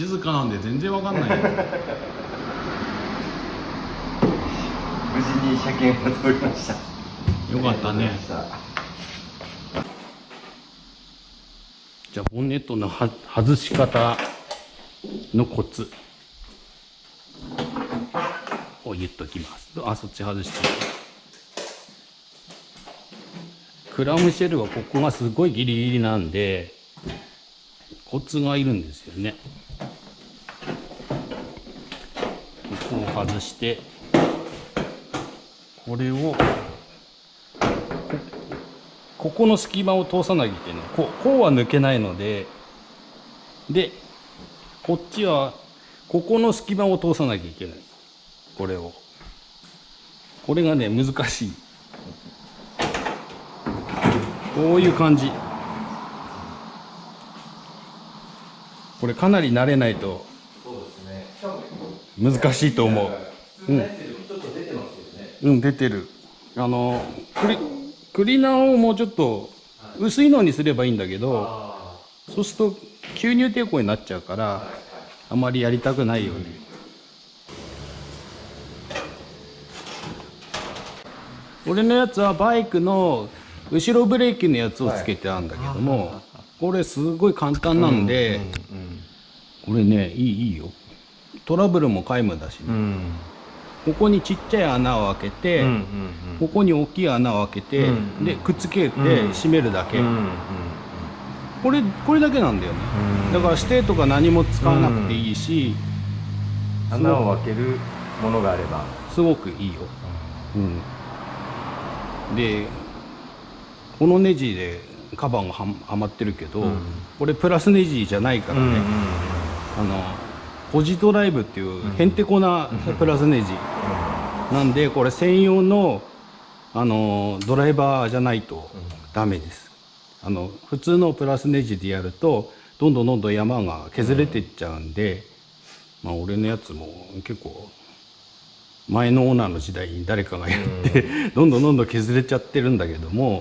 静かなんで全然わかんないよ。無事に車検を通りました。よかったね。さ じゃあボンネットのは外し方のコツ。を言っときます。あそっち外して。クラムシェルはここがすごいギリギリなんでコツがいるんですよねここを外してこれをここの隙間を通さなきゃいけない。こうこうは抜けないのででこっちはここの隙間を通さなきゃいけない。これを。これがね難しい。こういう感じ。これかなり慣れないと難しいと思う。うん。うん出てる。あのクリクリーナーをもうちょっと薄いのにすればいいんだけどあそうすると吸入抵抗になっちゃうからあまりやりたくないように俺のやつはバイクの後ろブレーキのやつをつけてあるんだけどもこれすごい簡単なんでこれねいいいいよトラブルも皆無だしね。うん。うんここにちっちゃい穴を開けて、うんうんここに大きい穴を開けて、うんでくっつけてうん閉めるだけ、うんうんこれこれだけなんだよね、うん。だから指定とか何も使わなくていいし、穴を開けるものがあれば。すごくいいよ、うん、でこのネジでカバーがははまってるけど、うん。これプラスネジじゃないからね、あのポジドライブっていうへんてこなプラスネジ、なんでこれ専用のあのドライバーじゃないとダメです、あの普通のプラスネジでやるとどんどんどんどん山が削れていっちゃうんで、まあ俺のやつも結構前のオーナーの時代に誰かがやって、どんどんどんどん削れちゃってるんだけども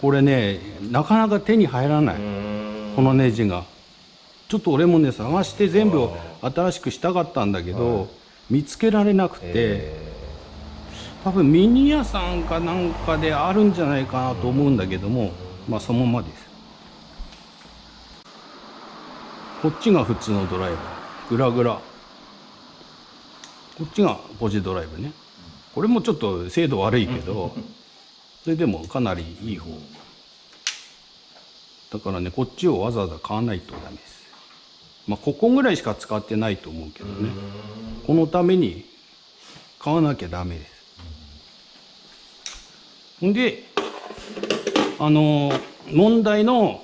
これねなかなか手に入らない、このネジがちょっと俺もね探して全部新しくしたかったんだけど、見つけられなくて、多分ミニ屋さんかなんかであるんじゃないかなと思うんだけども、まあそのままです。こっちが普通のドライバー。グラグラ。こっちがポジドライブね。これもちょっと精度悪いけど それでもかなりいい方。だからねこっちをわざわざ買わないとダメですまあここぐらいしか使ってないと思うけどね。このために買わなきゃダメです。ほんであの問題の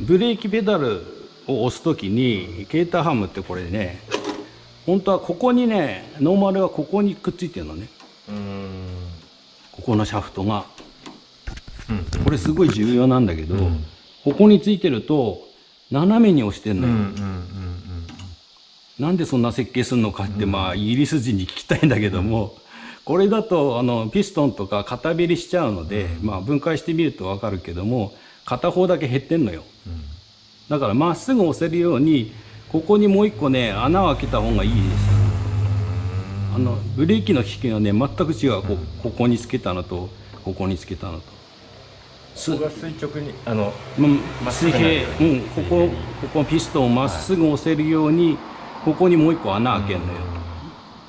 ブレーキペダルを押す時にケーターハムってこれね本当はここにねノーマルはここにくっついてるのね。うん。ここのシャフトが。これすごい重要なんだけど、ここについてると斜めに押してんのよ、なんでそんな設計するのかって、まあイギリス人に聞きたいんだけども、これだとあのピストンとか片べりしちゃうので、まあ分解してみると分かるけども片方だけ減ってんのよ、だからまっすぐ押せるようにここにもう一個ね穴を開けた方がいいです。あのブレーキの利きがね全く違う。こここにつけたのとここにつけたのと。すここが垂直に。あのうん。水平うん。ここここピストンをまっすぐ押せるようにここにもう一個穴開けるのよ。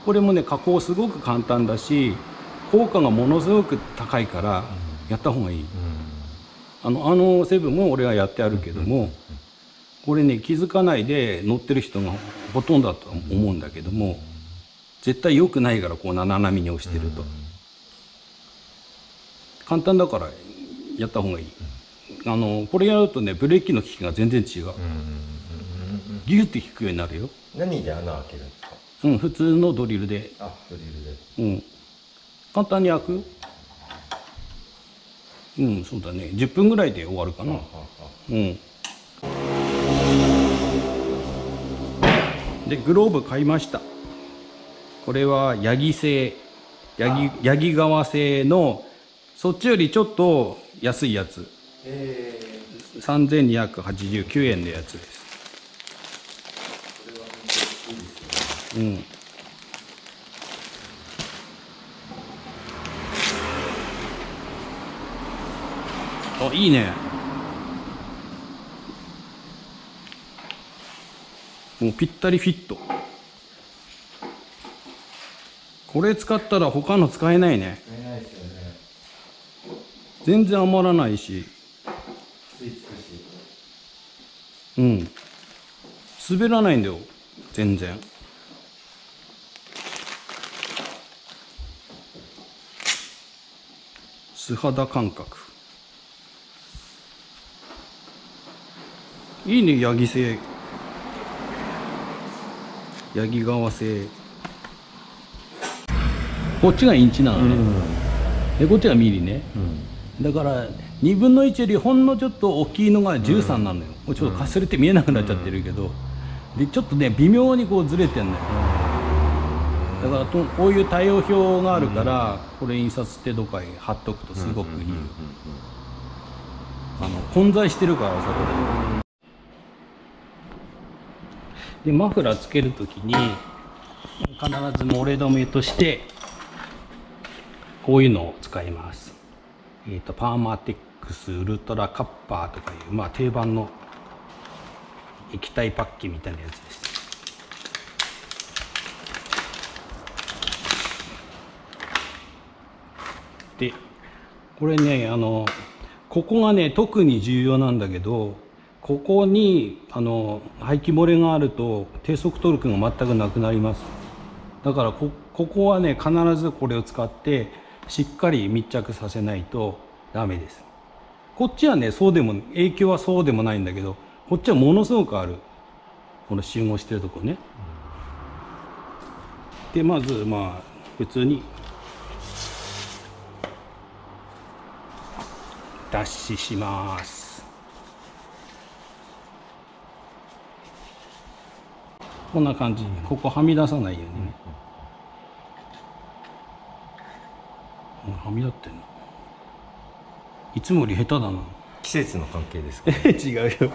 これもね加工すごく簡単だし効果がものすごく高いからやった方がいい。あのあのセブンも俺はやってあるけどもこれね気づかないで乗ってる人がほとんどだと思うんだけども絶対良くないからこう斜めに押してると。簡単だからやった方がいい。あのこれやるとねブレーキの効きが全然違う。ギュッて効くようになるよ。何で穴開けるんですか？うん普通のドリルで。あドリルで。うん。簡単に開くうんそうだね。10分ぐらいで終わるかな。うん。でグローブ買いました。これはヤギ製。ヤギヤギ革製のそっちよりちょっと安いやつ。え3289円のやつです。うん。あいいね。もうぴったりフィット。これ使ったら他の使えないね全然余らないし。うん。滑らないんだよ。全然。素肌感覚。いいねヤギ製ヤギ革製こっちがインチなのね、でこっちがミリね、だから2分の1よりほんのちょっと大きいのが13なのよ、もうちょっとかすれて見えなくなっちゃってるけど、でちょっとね微妙にこうずれてんのよ、だからとこういう対応表があるから、これ印刷してどっかに貼っとくとすごくいい。よ、あの混在してるからそこで。でマフラーつけるときに必ず漏れ止めとしてこういうのを使いますえー、とパーマテックスウルトラカッパーとかいう、まあ、定番の液体パッキンみたいなやつです。でこれねあのここがね特に重要なんだけどここにあの排気漏れがあると低速トルクが全くなくなります。だからここはね必ずこれを使ってしっかり密着させないとダメです。こっちはねそうでも影響はそうでもないんだけどこっちはものすごくある。この集合してるとこね、でまずまあ普通に脱脂します。こんな感じ。ここはみ出さないようにね、うんはみ出ってんの？いつもより下手だな。季節の関係ですか 違うよ。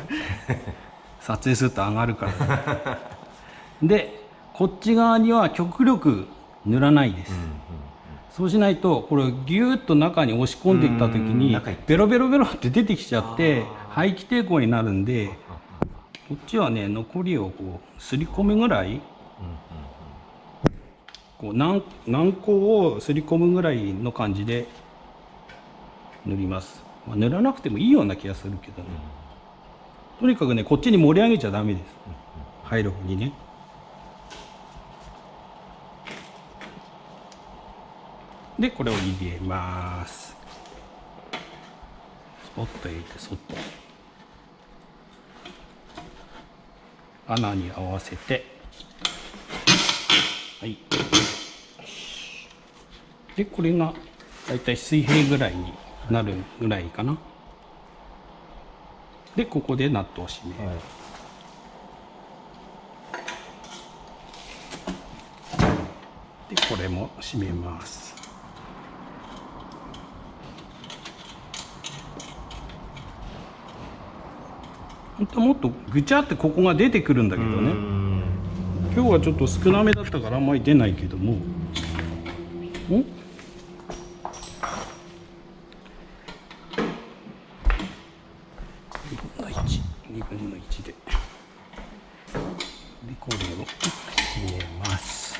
撮影すると上がるから。でこっち側には極力塗らないです、そうしないとこれギューッと中に押し込んでいった時にベロベロベロって出てきちゃって排気抵抗になるんでこっちはね残りをこうすり込むぐらいこう軟軟膏をすり込むぐらいの感じで塗ります、まあ、塗らなくてもいいような気がするけどね、とにかくねこっちに盛り上げちゃダメです、入る方にね。でこれを入れます。スポッと入れてそっと。穴に合わせて。はいでこれがだいたい水平ぐらいになるぐらいかな。でここでナットを締める、はい。でこれも締めます。本当はもっとぐちゃってここが出てくるんだけどね。今日はちょっと少なめだったからあんまり出ないけどもん2分の12分の1ででこれを締めます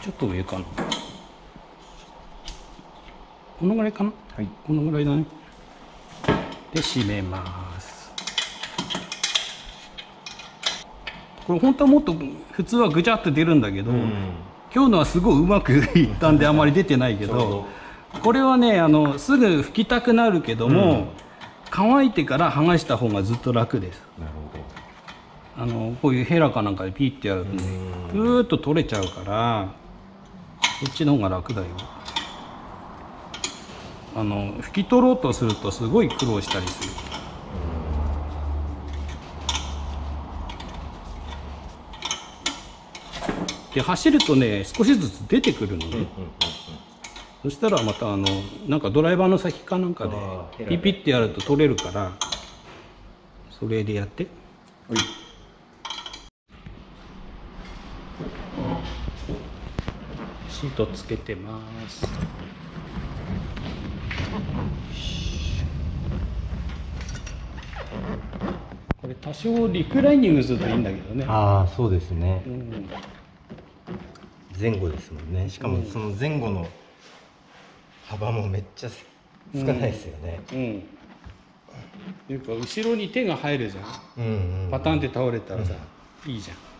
ちょっと上かな。このぐらいかな。はい。このぐらいだね。で締めます。これ本当はもっと普通はぐちゃっと出るんだけど、今日のはすごいうまくいったんであんまり出てないけど これはねあのすぐ拭きたくなるけども、乾いてから剥がした方がずっと楽です。なるほあのこういうヘラかなんかでピッてやるとねふーっと取れちゃうからこっちの方が楽だよ。あの拭き取ろうとするとすごい苦労したりする。で走るとね少しずつ出てくるのね、そしたらまたあのなんかドライバーの先かなんかでピッピッてやると取れるからそれでやって。はいシートつけてます。これ多少リクライニングするといいんだけどね。ああそうですね。うん。前後ですもんね。しかもその前後の幅もめっちゃ少ないですよね。うん。やっぱ後ろに手が入るじゃん。うんうんパターンって倒れたらさ、いいじゃん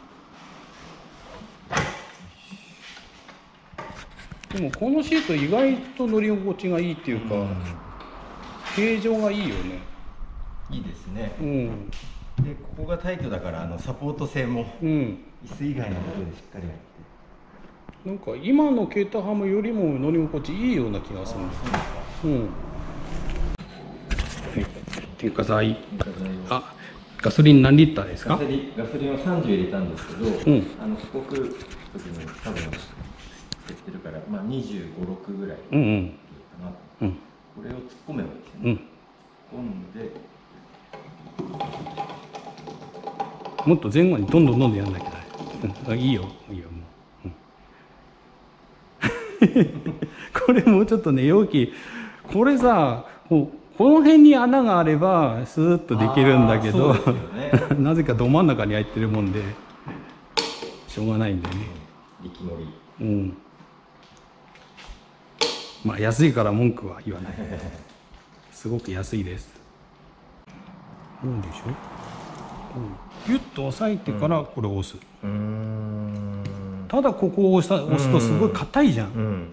でもこのシート意外と乗り心地がいいっていうか、形状がいいよね。いいですね。うん。でここがタイトだからあのサポート性もうん。椅子以外のところでしっかりやって。なんか今のケータハムよりも乗り心地いいような気がする。うんはいってい。うかさいあガソリン何リッターですか？ガソリンガソリンを30入れたんですけど、ん。あのここ来る時に多分減ってるからまあ2 5 6ぐらいかうんうん。な、うん。これを突っ込めばいいですね、うん。突っ込んで。もっと前後にどんどんどんどんやんなきゃ。うんあいいよ。いいよ。もう、うん。これもうちょっとね容器。これさこうこの辺に穴があればスーッとできるんだけど、ね。なぜかど真ん中に入ってるもんでしょうがないんだよね。力乗り。うんまあ安いから文句は言わない。すごく安いです。どうでしょう、うん、ギュッと押さえてからこれを押す、うーん。ただここを押した押すとすごい硬いじゃん。うん。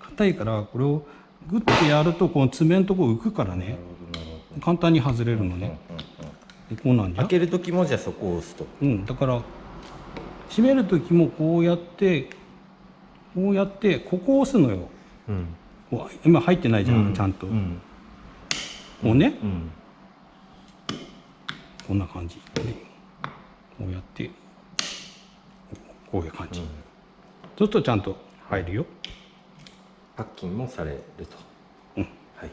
硬いからこれをグッてやるとこの爪のとこ浮くからね。簡単に外れるのど、ね。うんうんうん。でこうなんじゃ開ける時もじゃあそこを押すと。うんだから閉める時もこうやってこうやってここを押すのよ。うん今入ってないじゃん、ちゃんと、うん。こうね。うん。こんな感じ。でこうやって。こういう感じ、そうするとちゃんと入るよ。パッキンもされると。うん。はい。へ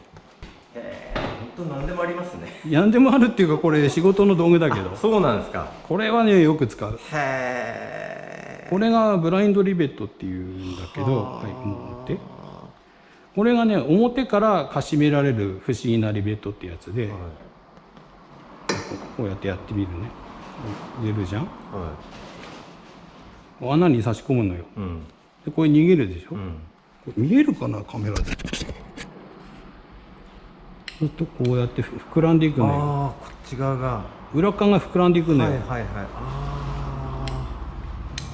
え本当何でもありますね。何でもあるっていうかこれ仕事の道具だけど。そうなんですか。これはねよく使う。へえこれがブラインドリベットっていうんだけどはいもう持ってこれがね表からかしめられる不思議なリベットってやつで、こうやってやってみるね。入れるじゃん。は穴に差し込むのよ。いうん。でこれ逃げるでしょ、うん。これ見えるかな？カメラで。そうするとこうやって膨らんでいくのよ。ああこっち側が。裏側が膨らんでいくのよ、はいはいはい。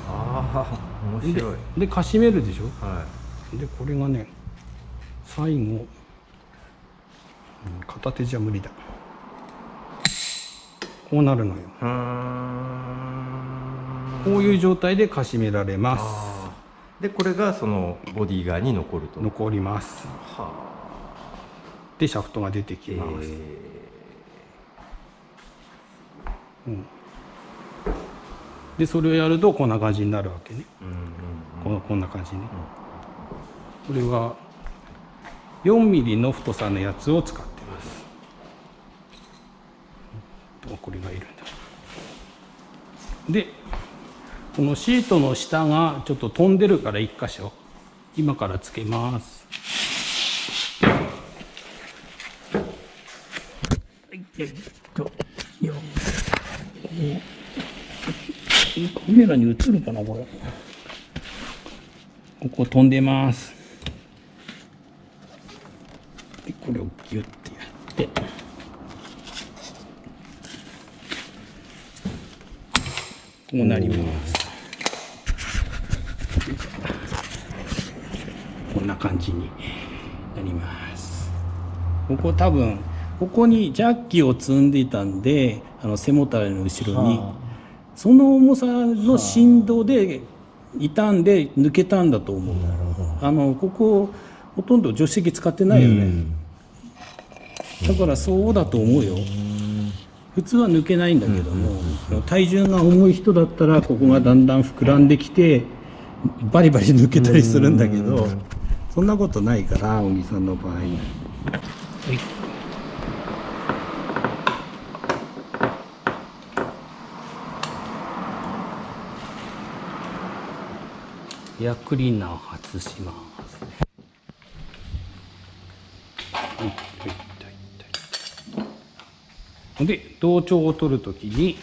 あー。あー面で白い。でかしめるでしょ？はでこれがね最後、うん片手じゃ無理だ。こうなるのよ。こういう状態でかしめられます。でこれがそのボディ側に残ると。残ります。はでシャフトが出てきえます、うん。でそれをやるとこんな感じになるわけね。うんうんこのこんな感じね、これは4ミリの太さのやつを使ってます。これがいるん。だでこのシートの下がちょっと飛んでるから1箇所。今からつけます。はい。えっとよえカメラに映るかなこれ。ここ飛んでますでこれをギュッてやってこうなります。こんな感じになります。ここ多分ここにジャッキを積んでいたんであの背もたれの後ろに、その重さの振動で傷んで抜けたんだと思う。あのここほとんど助手席使ってないよね、だからそうだと思うよ普通は抜けないんだけども、体重が重い人だったらここがだんだん膨らんできてバリバリ抜けたりするんだけど、そんなことないから小木さんの場合は。い。エアクリーナーを外しますはいはいはいはいで同調を取るときに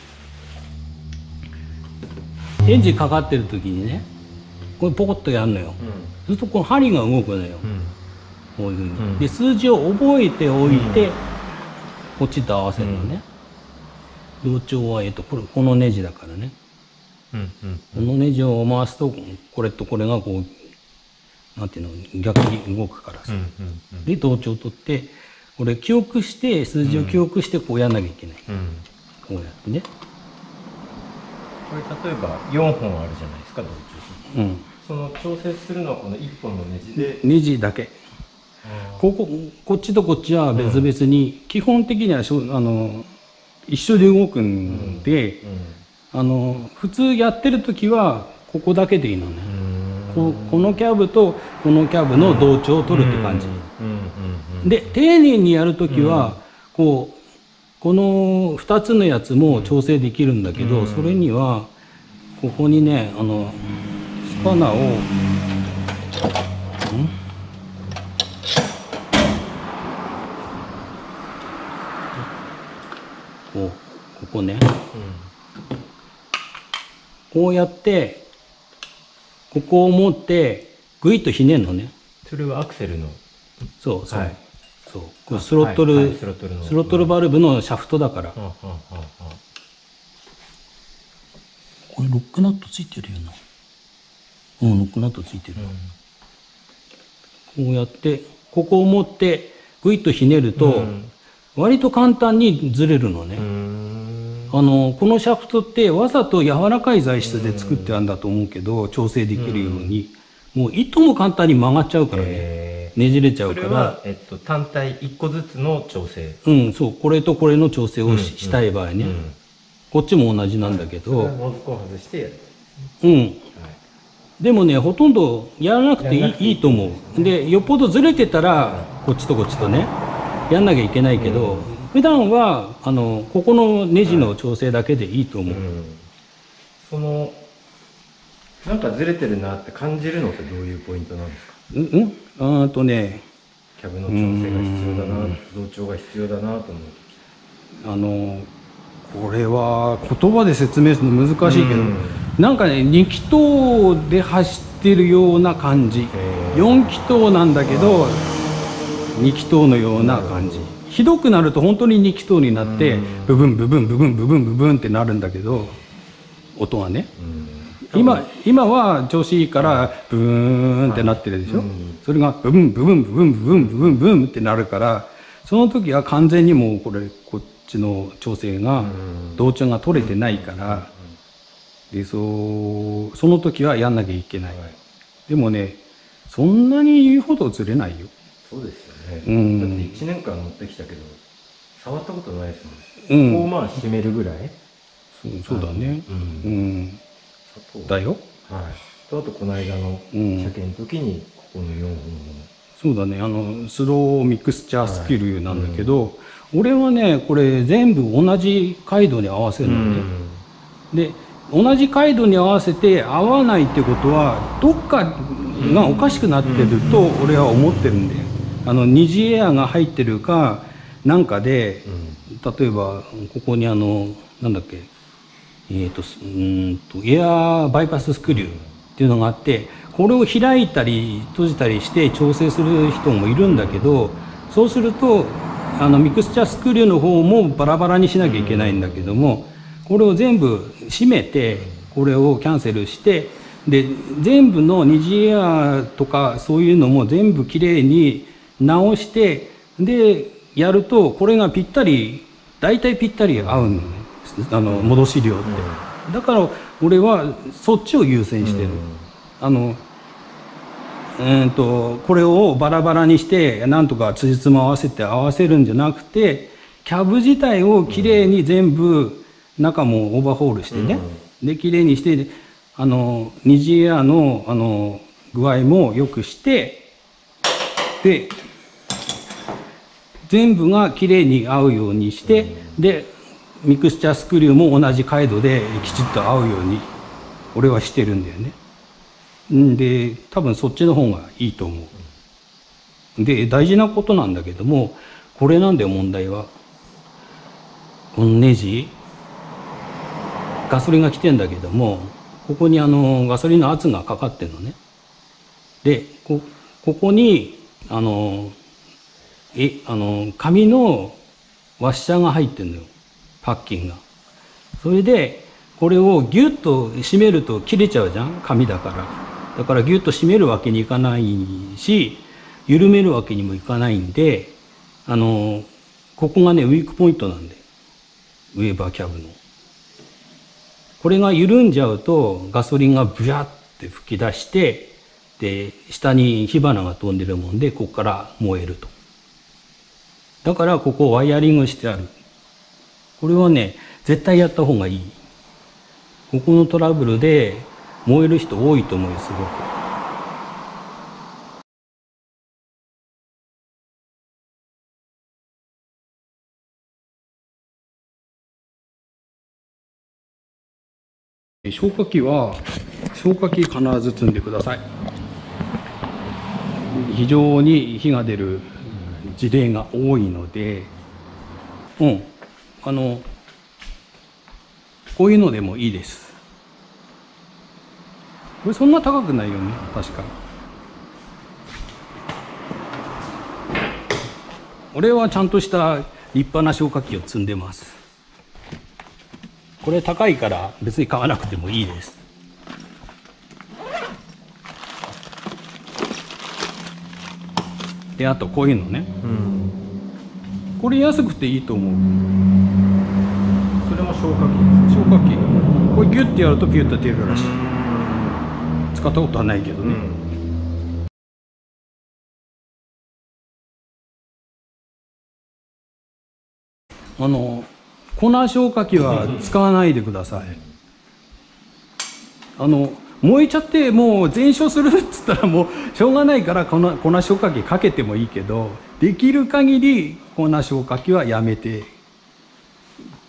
エンジンかかってる時にねこれポコッとやるのよ、そうするとこの針が動くのよ、こういうふうに、うん。で数字を覚えておいて、こっちと合わせるのね、同調は、えっと、これこのネジだからね。うんうん。このネジを回すとこれとこれがこうなんていうの逆に動くからさ、うんうんで同調を取ってこれ記憶して数字を記憶してこうやんなきゃいけない、うん。こうやってね。これ例えば4本あるじゃないですか同調うん。その調整するのはこの1本のネジで。ネジだけ。こここっちとこっちは別々に、基本的にはしょあの一緒で動くんで、あの普通やってる時はここだけでいいのね、ここのキャブとこのキャブの同調を取るって感じ、で丁寧にやる時は、こうこの2つのやつも調整できるんだけど、うん。それにはここにねあのスパナを、ん。こうここね。こうやってここを持ってグイッとひねるのね。それはアクセルの。そうそう、はい。そう。これスロットル、はいはいスロットルの。スロットルバルブのシャフトだから、これロックナットついてるよな。うんロックナットついてる、こうやってここを持ってグイッとひねると、うん。割と簡単にずれるのね、うんあのこのシャフトってわざと柔らかい材質で作ってあるんだと思うけど調整できるように、もう糸も簡単に曲がっちゃうからね、えねじれちゃうれから。は、えっと、単体1個ずつの調整。うんそう。これとこれの調整をし,、したい場合ね、うん。こっちも同じなんだけど、ノズコを外してやる。うん。でもねほとんどやらなくていいいい。と思う。でよっぽどずれてたらこっちとこっちとねやんなきゃいけないけど、普段はあのここのネジの調整だけでいいと思う、うん。そのなんかずれてるなって感じるのってどういうポイントなんですか？うんうん。とね。キャブの調整が必要だな同調が必要だなと思うあのこれは言葉で説明するの難しいけど、うん。なんかね2気筒で走ってるような感じ。へー。4気筒なんだけど2気筒のような感じひどくなると本当に2気筒になってうん。ブブンブブンブブンブブンブブンってなるんだけど音がね。うん。今今は調子いいからブーンってなってるでしょ、うん。それがブブンブブンブブンブブンブブンブンってなるからその時は完全にもうこれこっちの調整がうん。同調が取れてないからでそうその時はやんなきゃいけない、はい。でもねそんなに言うほどずれないよ。そうですよね、うん。だって1年間乗ってきたけど触ったことないですもん、うん。ここをまあ締めるぐらい？そうだね。ううん。ん、砂糖だよ。はい。とあとこの間のうん。車検の時にここの4本を。そうだね。あのスローミクスチャースキルなんだけど、俺はねこれ全部同じ回路に合わせるのね、で同じ回路に合わせて合わないってことはどっかがおかしくなってると俺は思ってるんだよあの二次エアが入ってるかなんかで例えばここにあのなんだっけえー、とすうーんとエアバイパススクリューっていうのがあってこれを開いたり閉じたりして調整する人もいるんだけどそうするとあのミクスチャースクリューの方もバラバラにしなきゃいけないんだけどもこれを全部閉めてこれをキャンセルしてで全部の二次エアとかそういうのも全部きれいに直してでやるとこれがぴったり大体ぴったり合うのね。あの戻し量って、だから俺はそっちを優先してる、あのうーんとこれをバラバラにしてなんとか辻褄合わせて合わせるんじゃなくてキャブ自体をきれいに全部中もオーバーホールしてね、できれいにしてあの二次エアのあの具合も良くしてで全部がきれいに合うようにしてでミクスチャースクリューも同じ回路できちっと合うように俺はしてるんだよね。んで多分そっちの方がいいと思う。で大事なことなんだけどもこれなんだよ問題は。このネジガソリンが来てんだけどもここにあのガソリンの圧がかかってんのね。でこここにあのえあの紙のワッシャーが入ってんのよパッキンが。それでこれをギュッと締めると切れちゃうじゃん？紙だから。だからギュッと締めるわけにいかないし緩めるわけにもいかないんであのここがねウィークポイントなんでウェーバーキャブの。これが緩んじゃうとガソリンがブヤって吹き出してで下に火花が飛んでるもんでここから燃えると。だからここをワイヤリングしてある。これはね絶対やった方がいい。ここのトラブルで燃える人多いと思うよすごく。消火器は消火器必ず積んでください非常に火が出る事例が多いのでうん。あのこういうのでもいいです。これそんな高くないよね確か。俺はちゃんとした立派な消火器を積んでます。これ高いから別に買わなくてもいいですであとこういうのね、うん、これ安くていいと思う。それも消火器。消火器。これギュッてやるとギュッと出るらしい。使ったことはないけどね、うん。あの粉消火器は使わないでください。あの燃えちゃってもう全焼するっつったらもうしょうがないから粉粉消火器かけてもいいけどできる限り粉消火器はやめて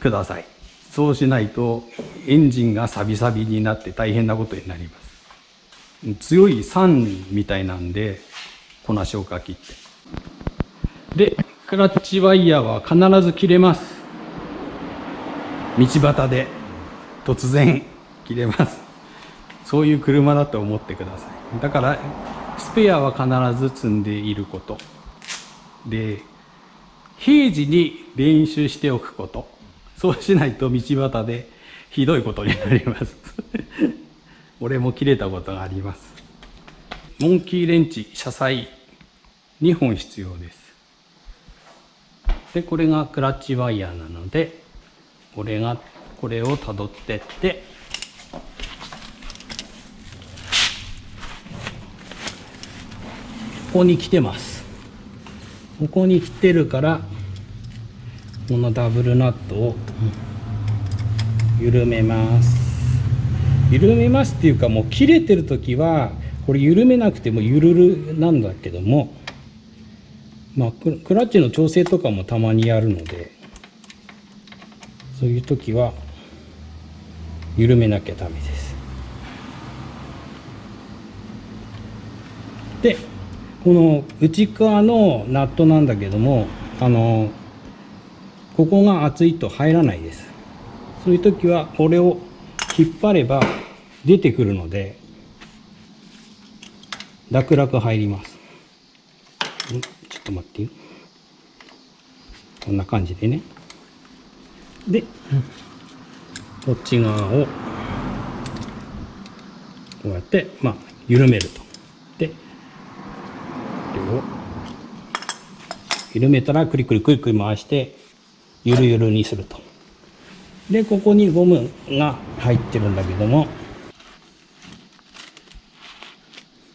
ください。そうしないとエンジンがサビサビになって大変なことになります。強い酸みたいなんで粉消火器って。でクラッチワイヤーは必ず切れます。道端で突然切れます。そういう車だと思ってください。だからスペアは必ず積んでいること。で平時に練習しておくこと。そうしないと道端でひどいことになります。俺も切れたことがあります。モンキーレンチ車載2本必要です。でこれがクラッチワイヤーなのでこれがこれをたどってってここに来てます。ここに来てるからこのダブルナットを緩めます。緩めますっていうかもう切れてる時はこれ緩めなくてもゆるるなんだけどもまあクラッチの調整とかもたまにやるのでそういう時は緩めなきゃダメです。でこの内側のナットなんだけどもあのここが熱いと入らないです。そういう時はこれを引っ張れば出てくるので楽々入ります。ちょっと待ってよ。こんな感じでね。で、こっち側をこうやってまあ緩めると。れを。緩めたらくりくりくりくり回してゆるゆるにすると。でここにゴムが入ってるんだけども。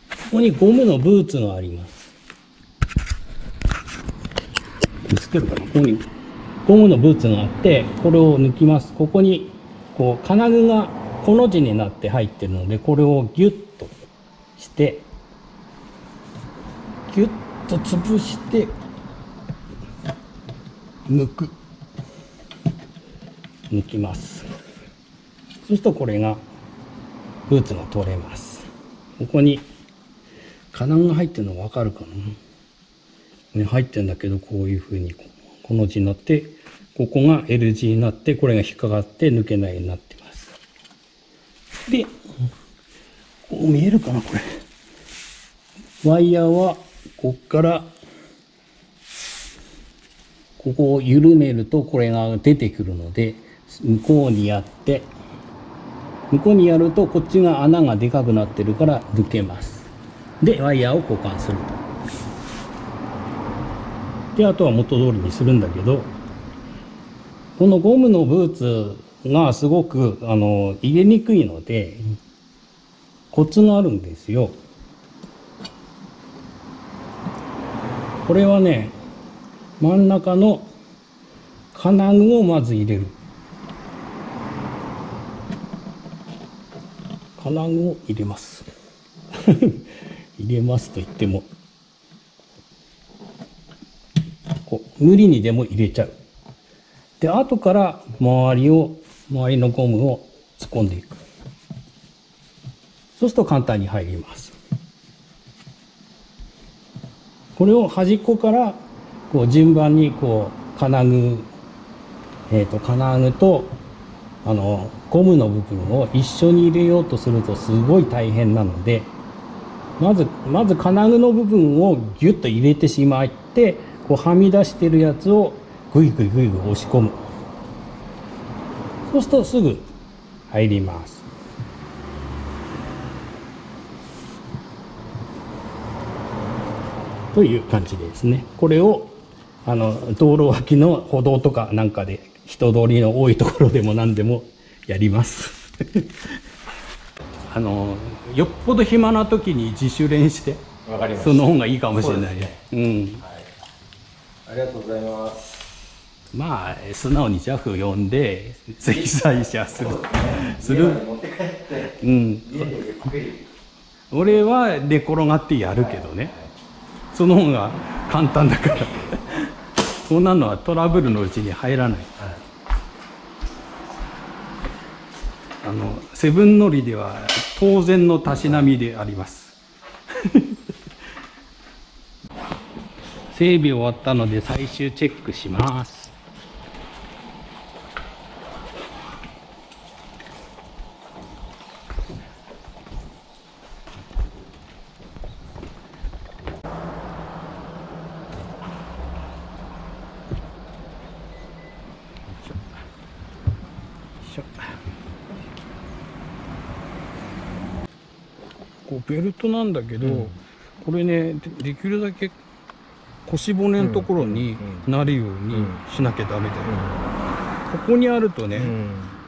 ここにゴムのブーツがあります。見つけるかなここにゴムのブーツがあってこれを抜きます。ここにこう金具がこの字になって入ってるのでこれをギュッとしてギュッと潰して抜く。抜きます。そうするとこれがブーツが取れます。ここに金具が入ってるの分かるかな？ね、入ってんだけどこういうふうにこの字になってここが L 字になってこれが引っかかって抜けないようになってます。でこう見えるかなこれ。ワイヤーはこっからここを緩めるとこれが出てくるので向こうにやって向こうにやるとこっちが穴がでかくなってるから抜けます。でワイヤーを交換すると。であとは元通りにするんだけどこのゴムのブーツがすごくあの入れにくいのでコツがあるんですよ。これはね真ん中の金具をまず入れる。金具を入れます。入れますと言ってもこう無理にでも入れちゃう。で後から周りを周りのゴムを突っ込んでいく。そうすると簡単に入ります。これを端っこからこう順番にこう金具えっ、ー、と金具とあのゴムの部分を一緒に入れようとするとすごい大変なのでまずまず金具の部分をギュッと入れてしまってこうはみ出してるやつをグイグイグイグイ押し込む。そうするとすぐ入ります。という感じですね。これをあの道路脇の歩道とかなんかで人通りの多いところでも何でもやります。あのよっぽど暇な時に自主練してその方がいいかもしれない、ね、うん、はい、ありがとうございます。まあ素直に JAF 呼んで水彩写する、する。うん。俺は寝転がってやるけどね、その方が簡単だから。そんなのはトラブルのうちに入らない、あのセブン乗りでは当然のたしなみであります。整備終わったので最終チェックします。こうベルトなんだけど、うん、これねできるだけ腰骨のところになるようにしなきゃダメだよ、ここにあるとね、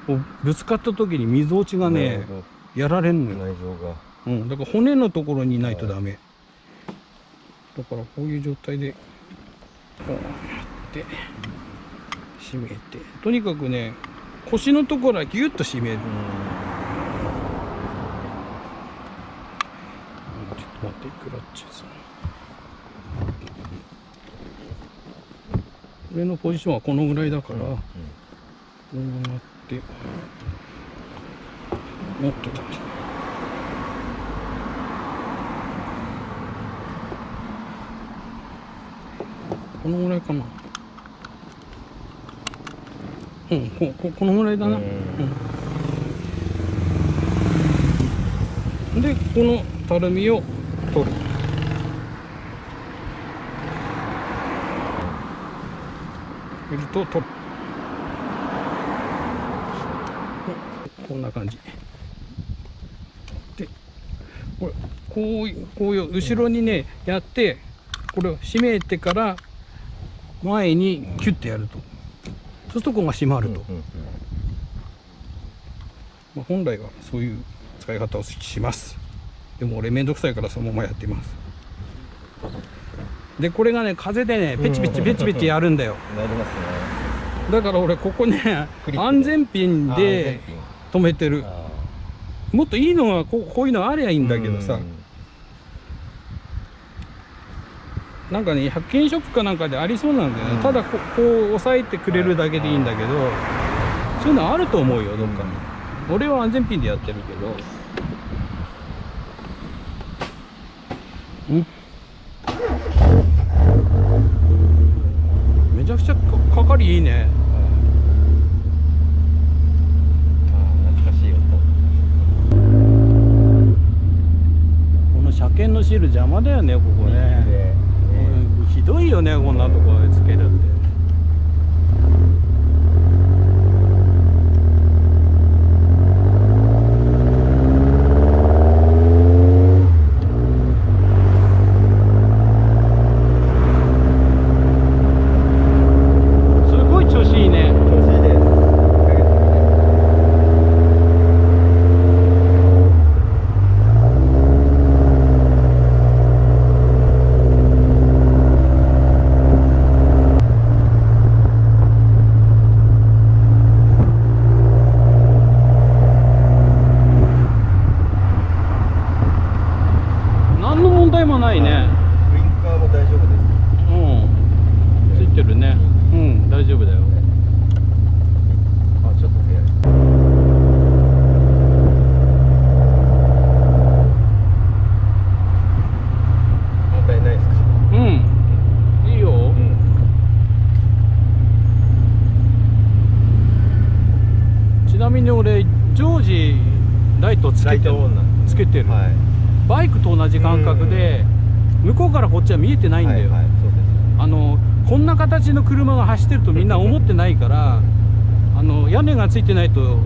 こうぶつかった時にみぞおちがねやられんのよ、うん、だから骨のところにないとダメ、だからこういう状態でこうやって締めて。とにかくね腰のところはギュッと締める、待ってクラッチです上のポジションはこのぐらいだから、うん。うん、こうなって。もっと立て。このぐらいかなうんここのぐらいだな、うん、でこのたるみを取るベルトを取るこんな感じでこれこうこういう後ろにねやってこれを締めてから前にキュッてやるとそうするとここが閉まると、まあ、本来はそういう使い方をします。でも俺めんどくさいからそのままやってます。でこれがね風でねペチペチペチペチやるんだよ。なりますね。だから俺ここね安全ピンで止めてる。もっといいのがこうこういうのありゃいいんだけどさなんかね100均ショップかなんかでありそうなんだよね、うん。ただここう押さえてくれるだけでいいんだけど、そういうのあると思うよどっかに、俺は安全ピンでやってるけど。うん。めちゃくちゃかかかりいいね。ああ懐かしい音。この車検のシール邪魔だよねここねひどいよねこんなとこでつけるってすごい調子いいね調子いいです1ヶ月で何の問題もないねウインカーも大丈夫ですうんついてるねうん大丈夫だよあちょっと早い問題ないですかうんいいよ、うんちなみに俺常時ライトつけてる。つけてる、はい。バイクと同じ感覚で向こうからこっちは見えてないんだよ、はいはいあのこんな形の車が走ってるとみんな思ってないからあの屋根がついてないと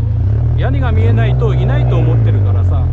屋根が見えないといないと思ってるからさ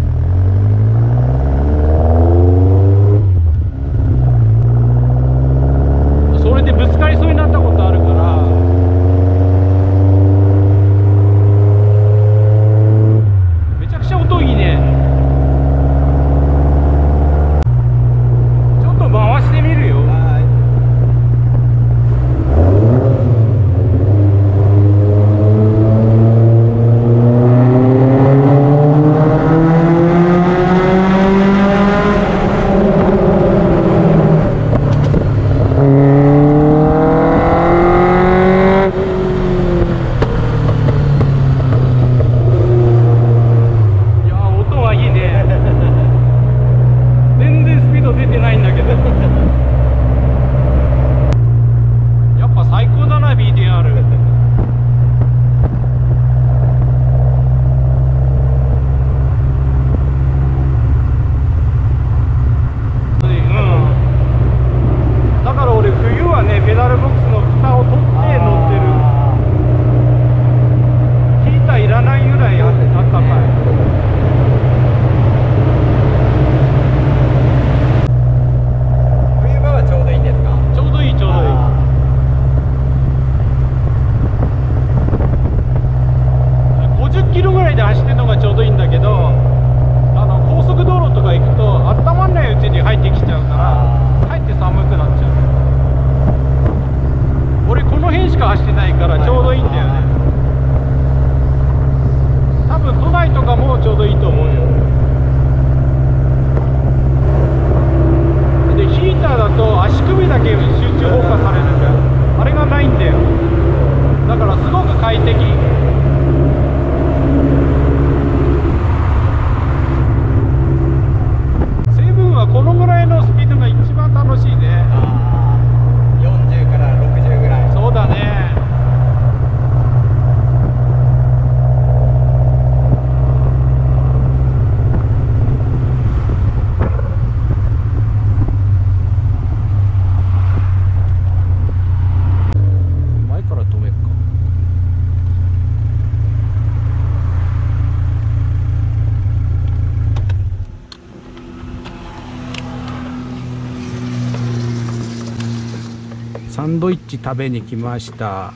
サンドイッチ食べに来ました。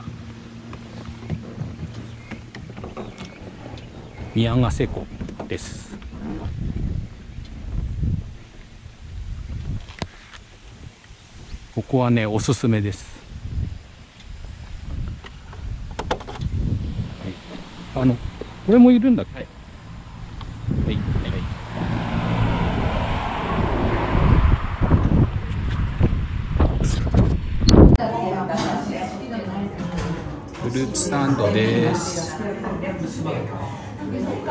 宮ヶ瀬湖です。ここはねおすすめです、はい、あのこれもいるんだっけ、はい。ドですこ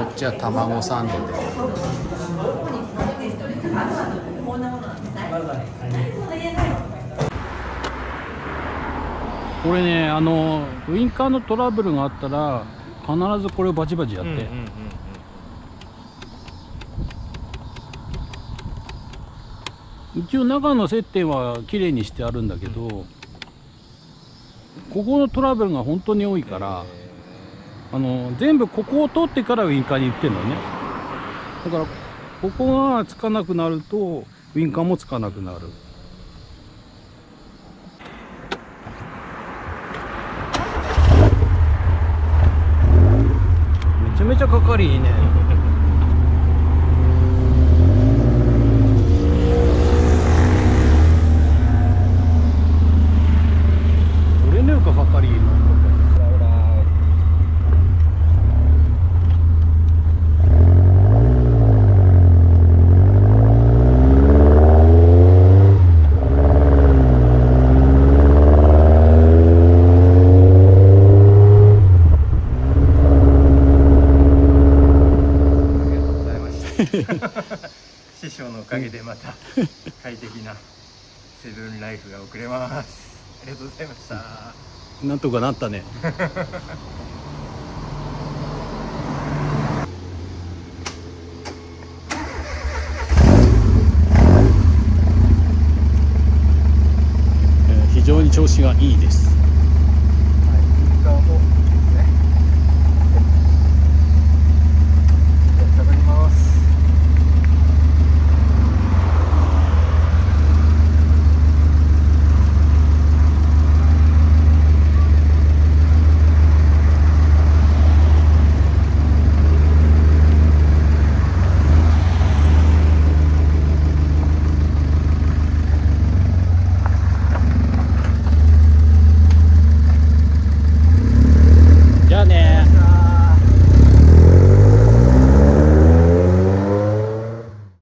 っちは卵サンドですこれねあのウインカーのトラブルがあったら必ずこれをバチバチやって、うんうんうんうん。一応中の接点は綺麗にしてあるんだけど、ここのトラブルが本当に多いから、あの全部ここを通ってからウインカーに行ってるのね。だからここがつかなくなるとウインカーもつかなくなる。めちゃめちゃかかりいいね取れねえかかかりいいのほらほらありがとうございました師匠のおかげでまた快適なセブンライフが送れます。ありがとうございました。なんとかなったね。えー非常に調子がいいです